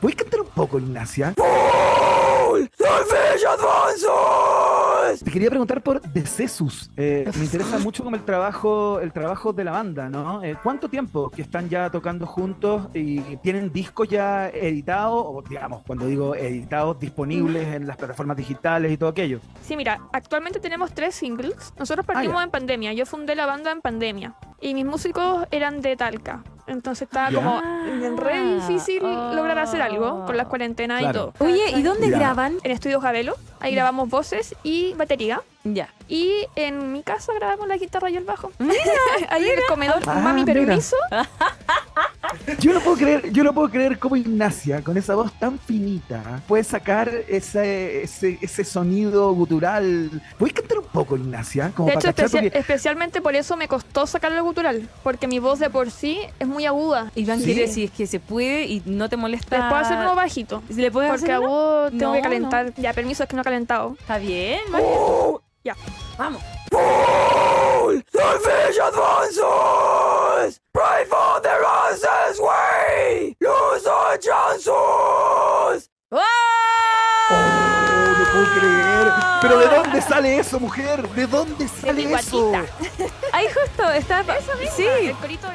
¿Puedes cantar un poco, Ignacia? Te quería preguntar por Decesus. Eh, me interesa mucho como el trabajo, el trabajo de la banda, ¿no? Eh, ¿Cuánto tiempo que están ya tocando juntos y tienen discos ya editados, o digamos, cuando digo editados, disponibles en las plataformas digitales y todo aquello? Sí, mira, actualmente tenemos tres singles. Nosotros Ah, partimos en pandemia. Yo fundé la banda en pandemia. Y mis músicos eran de Talca. Entonces estaba Ya. como re difícil Ah. lograr hacer algo con las cuarentenas y todo. Oye, ¿y dónde Ya. graban? En Estudio Javelo, ahí grabamos voces y batería. Ya. Y en mi casa grabamos la guitarra y el bajo. ahí en el comedor, Ah, mami, mira. Yo no puedo creer, yo no puedo creer cómo Ignacia, con esa voz tan finita, puede sacar ese, ese, ese sonido gutural. ¿Puedes cantar un poco, Ignacia? Como De hecho, cachar, especia- porque- especialmente por eso me costó sacarlo al gutural. Porque mi voz de por sí es muy aguda. Iván Sí. quiere decir que se puede y no te molesta. Les puedo hacer uno bajito. ¿Si ¿Le puedes Porque hacer a uno? vos tengo No, que calentar. Ya, permiso, es que no he calentado. Está bien, vale. Ya. Vamos. Oh, puedo creer. Pero ¿de dónde sale eso, mujer? ¿De dónde sale mi eso? Ahí justo está. Eso mismo, Sí. el corito